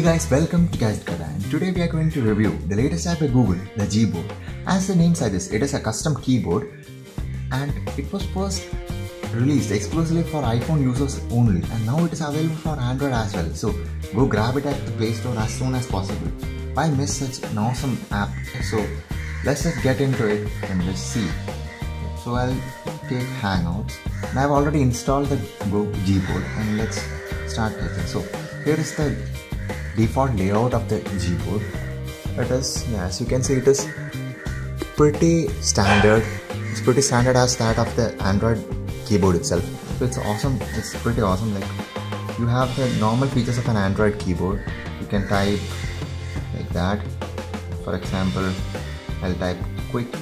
Hey guys, welcome to Gadget Kada and today we are going to review the latest app by Google, the Gboard. As the name suggests, it is a custom keyboard and it was first released exclusively for iPhone users only and now it is available for Android as well. So go grab it at the Play Store as soon as possible. Why miss such an awesome app? So let's just get into it and let's see. So I'll take Hangouts and I've already installed the Gboard and let's start typing. So here is the default layout of the Gboard. It is, as you can see, it is pretty standard. It's pretty standard as that of the Android keyboard itself. So it's awesome. It's pretty awesome. Like you have the normal features of an Android keyboard. You can type like that. For example, I'll type quick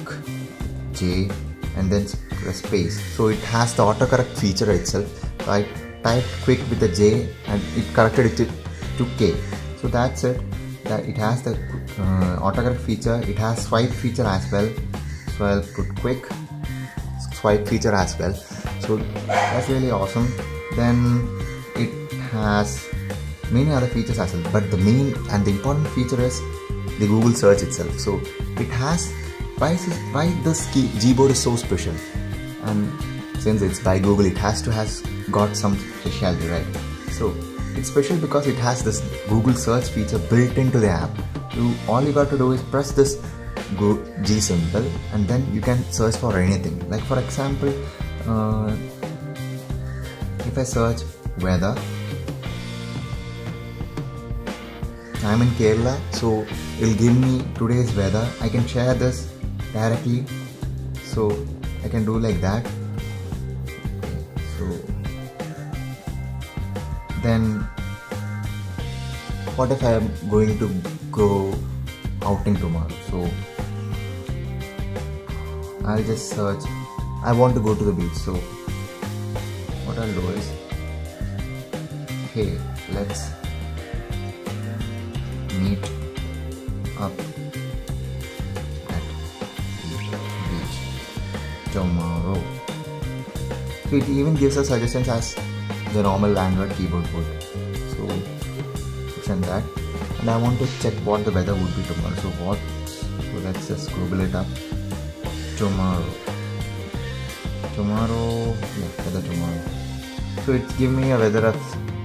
J and then press space. So it has the autocorrect feature itself. So I typed quick with the J and it corrected it to K. So that's it. That it has the uh, autocorrect feature. It has swipe feature as well. So I'll put quick swipe feature as well. So that's really awesome. Then it has many other features as well. But the main and the important feature is the Google search itself. So it has why is it, why this key, Gboard is so special and since it's by Google it has to has got some specialty right so it's special because it has this Google search feature built into the app. You all you got to do is press this G symbol and then you can search for anything. Like for example uh, if I search weather I'm in Kerala so it'll give me today's weather. I can share this directly. So I can do like that. So then what if I am going to go outing tomorrow. So I'll just search. I want to go to the beach so what I'll do is hey let's meet up at the beach tomorrow. So it even gives us suggestions as the normal Android keyboard would send that. And I want to check what the weather would be tomorrow. So what? So let's just google it up. Tomorrow. Tomorrow? Yeah weather tomorrow. So it's giving me a weather of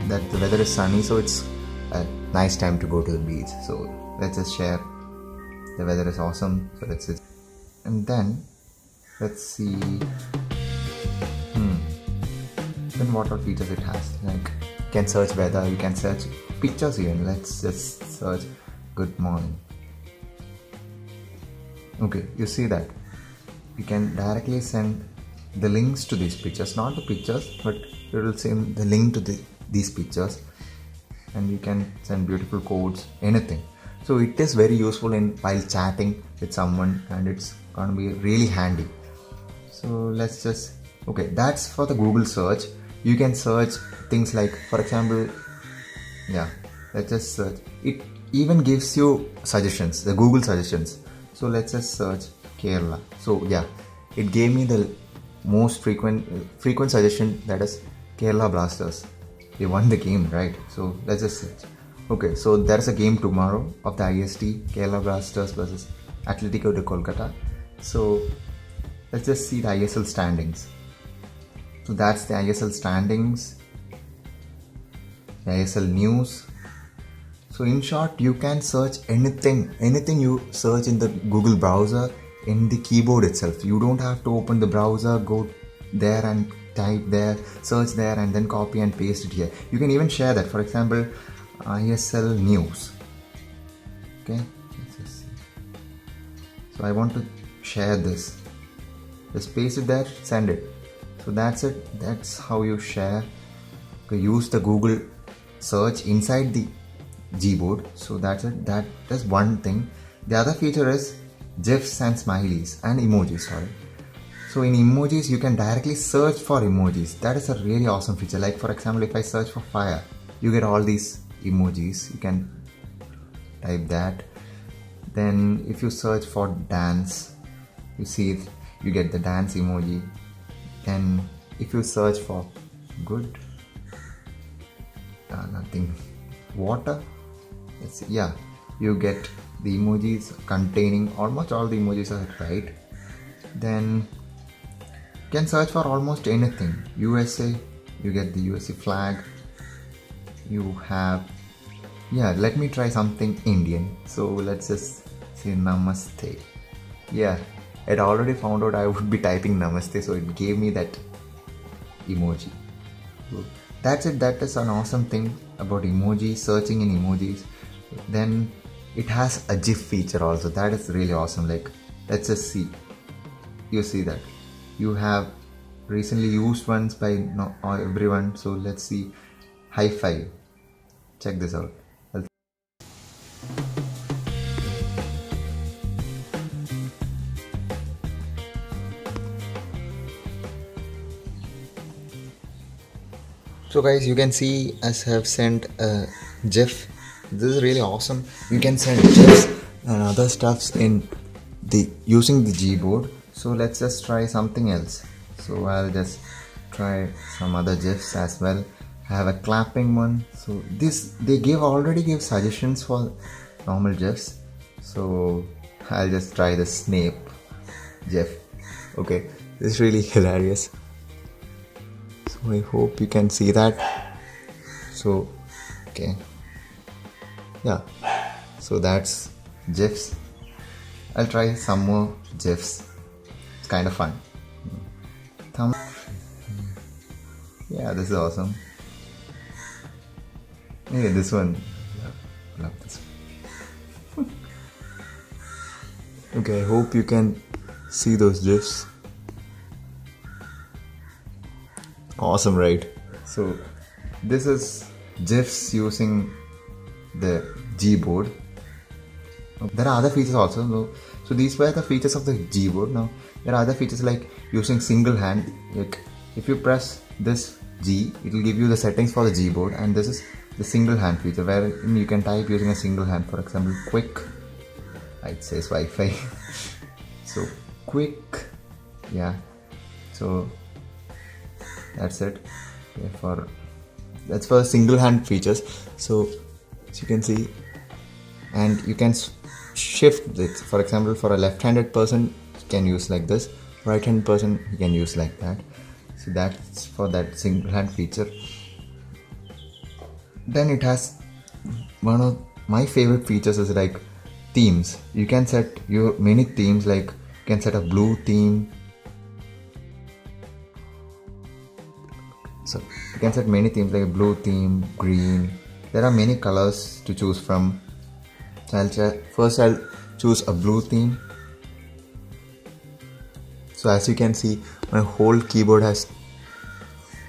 that the weather is sunny so it's a nice time to go to the beach. So let's just share. The weather is awesome so let's just and then let's see. Hmm. Then what all features it has? Like you can search weather you can search pictures even let's just search good morning. Okay you see that. You can directly send the links to these pictures. Not the pictures but it will send the link to the, these pictures. And you can send beautiful codes anything. So it is very useful in while chatting with someone and it's gonna be really handy. So let's just okay that's for the google search. You can search things like for example yeah. Let's just search. It even gives you suggestions the google suggestions. So let's just search kerala. So yeah. It gave me the most frequent frequent suggestion that is kerala blasters. They won the game right? So let's just search. Okay so there's a game tomorrow of the isl kerala blasters versus atletico de kolkata. So let's just see the isl standings. So that's the isl standings isl news. So in short you can search anything anything you search in the google browser in the keyboard itself. You don't have to open the browser go there and type there search there and then copy and paste it here. You can even share that. For example isl news. Okay? So i want to share this. Just paste it there send it. So that's it. That's how you share. Use the google search inside the gboard. So that's it. That is one thing. The other feature is gifs and smileys and emojis sorry. So in emojis you can directly search for emojis. That is a really awesome feature. Like for example if i search for fire you get all these emojis. You can type that. Then if you search for dance you see it, you get the dance emoji. Then if you search for good uh, nothing. Water see yeah you get the emojis containing almost all the emojis are right. Then can search for almost anything. USA you get the USA flag. You have yeah let me try something Indian. So let's just say namaste. Yeah it already found out I would be typing namaste so it gave me that emoji that's it. That is an awesome thing about emojis searching in emojis. Then it has a gif feature also. That is really awesome. Like let's just see. You see that. You have recently used ones by everyone. So let's see. High five. Check this out so guys you can see as have sent uh, a gif this is really awesome. You can send gifs and uh, other stuffs in the using the gboard so let's just try something else. So i'll just try some other gifs as well. I have a clapping one. So this they give already give suggestions for normal gifs so i'll just try the snape gif okay this is really hilarious i hope you can see that. So okay. Yeah. So that's gifs i'll try some more gifs it's kind of fun. Thumb. Yeah this is awesome. Yeah this one. Love, love this. One. okay i hope you can see those gifs awesome right so this is gifs using the Gboard. There are other features also. So these were the features of the Gboard. Now there are other features like using single hand. Like if you press this G, it will give you the settings for the Gboard, and this is the single hand feature where you can type using a single hand. For example, quick. It says Wi-Fi. so quick, yeah. So that's it. Okay, for that's for single hand features. So as you can see and you can shift it for example for a left-handed person you can use like this right-hand person you can use like that so that's for that single hand feature then it has one of my favorite features is like themes you can set your many themes like you can set a blue theme can set many themes like blue theme green. There are many colors to choose from. So I'll first I'll choose a blue theme. So as you can see my whole keyboard has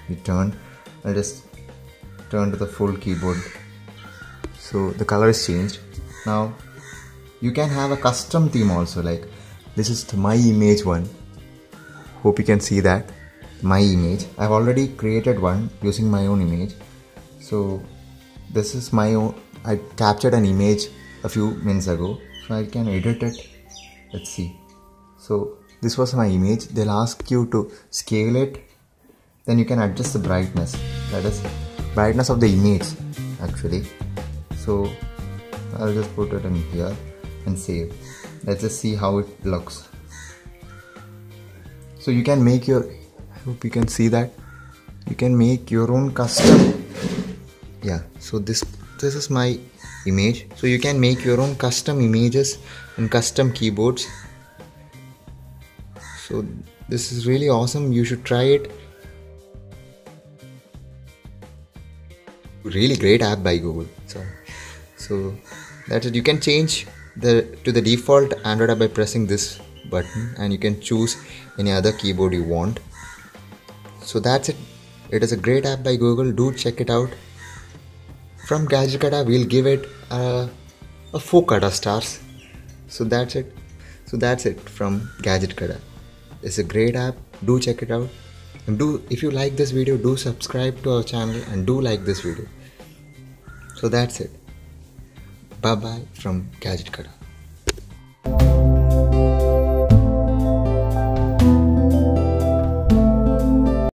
returned. I'll just turn to the full keyboard. So the color is changed. Now you can have a custom theme also like this is my image one. Hope you can see that my image. I've already created one using my own image. So this is my own I captured an image a few minutes ago. So I can edit it. Let's see. So this was my image. They'll ask you to scale it. Then you can adjust the brightness. That is brightness of the image actually. So I'll just put it in here and save. Let's just see how it looks. So you can make your hope you can see that. You can make your own custom. Yeah so this this is my image. So you can make your own custom images and custom keyboards. So this is really awesome. You should try it. Really great app by google. So so that's it you can change the to the default android app by pressing this button and you can choose any other keyboard you want so that's it. It is a great app by google. Do check it out. From Gadgetkada we'll give it a, a 4 Kada stars. So that's it. So that's it from Gadgetkada it's a great app. Do check it out. And do if you like this video do subscribe to our channel and do like this video. So that's it. Bye bye from Gadgetkada